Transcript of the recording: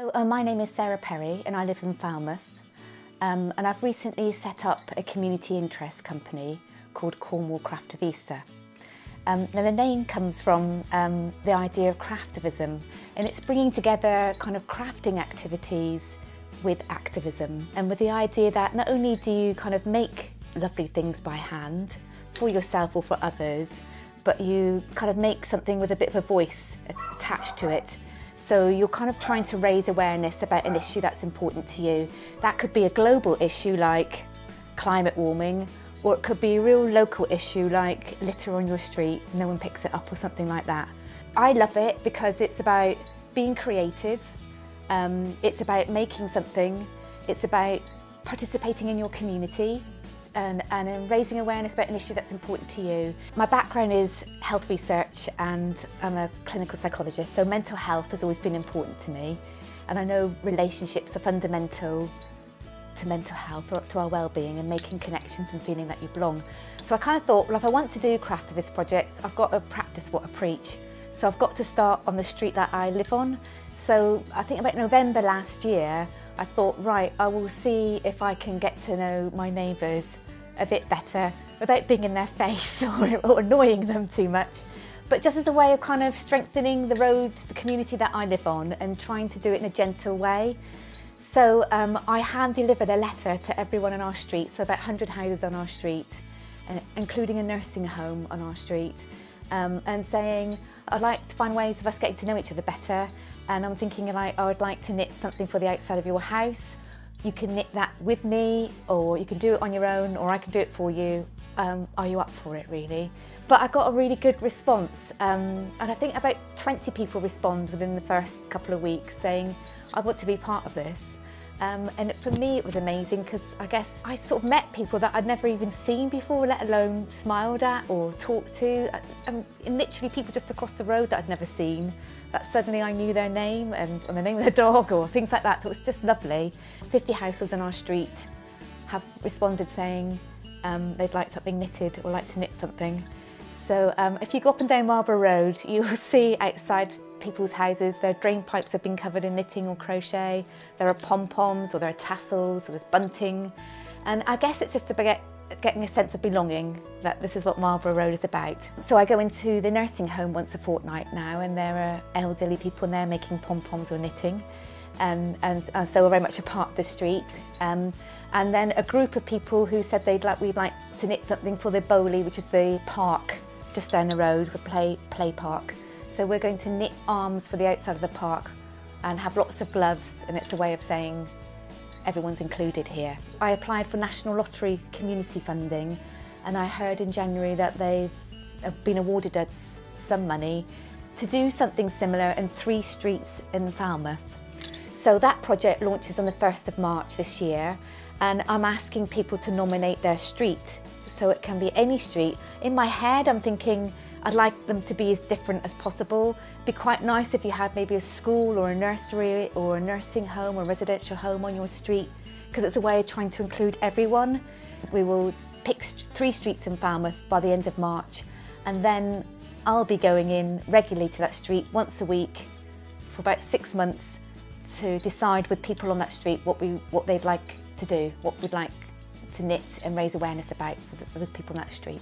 So uh, my name is Sarah Perry and I live in Falmouth um, and I've recently set up a community interest company called Cornwall Craftivista. Um, now the name comes from um, the idea of craftivism and it's bringing together kind of crafting activities with activism and with the idea that not only do you kind of make lovely things by hand for yourself or for others but you kind of make something with a bit of a voice attached to it so you're kind of trying to raise awareness about an issue that's important to you. That could be a global issue like climate warming, or it could be a real local issue like litter on your street, no one picks it up or something like that. I love it because it's about being creative, um, it's about making something, it's about participating in your community, and, and raising awareness about an issue that's important to you. My background is health research and I'm a clinical psychologist, so mental health has always been important to me. And I know relationships are fundamental to mental health or to our well-being and making connections and feeling that you belong. So I kind of thought, well, if I want to do craftivist projects, I've got to practice what I preach. So I've got to start on the street that I live on. So I think about November last year, I thought, right, I will see if I can get to know my neighbours a bit better without being in their face or, or annoying them too much. But just as a way of kind of strengthening the road, the community that I live on and trying to do it in a gentle way. So um, I hand delivered a letter to everyone on our street, so about 100 houses on our street, uh, including a nursing home on our street, um, and saying I'd like to find ways of us getting to know each other better and I'm thinking like I would like to knit something for the outside of your house. You can knit that with me or you can do it on your own or I can do it for you. Um, are you up for it really? But I got a really good response um, and I think about 20 people respond within the first couple of weeks saying I want to be part of this. Um, and for me it was amazing because I guess I sort of met people that I'd never even seen before, let alone smiled at or talked to. And, and literally people just across the road that I'd never seen, that suddenly I knew their name and, and the name of their dog or things like that. So it was just lovely. 50 households on our street have responded saying um, they'd like something knitted or like to knit something. So um, if you go up and down Marlborough Road, you'll see outside people's houses, their drain pipes have been covered in knitting or crochet, there are pom-poms or there are tassels or there's bunting. And I guess it's just about getting a sense of belonging, that this is what Marlborough Road is about. So I go into the nursing home once a fortnight now and there are elderly people in there making pom-poms or knitting. Um, and, and so we're very much a part of the street. Um, and then a group of people who said they'd like, we'd like to knit something for the Bowley, which is the park just down the road, the play, play park. So we're going to knit arms for the outside of the park and have lots of gloves and it's a way of saying everyone's included here. I applied for National Lottery community funding and I heard in January that they've been awarded us some money to do something similar in three streets in Falmouth. So that project launches on the 1st of March this year and I'm asking people to nominate their street. So it can be any street. In my head I'm thinking I'd like them to be as different as possible. It'd be quite nice if you had maybe a school or a nursery or a nursing home or a residential home on your street because it's a way of trying to include everyone. We will pick three streets in Falmouth by the end of March and then I'll be going in regularly to that street once a week for about six months to decide with people on that street what, we, what they'd like to do, what we'd like to knit and raise awareness about for those people on that street.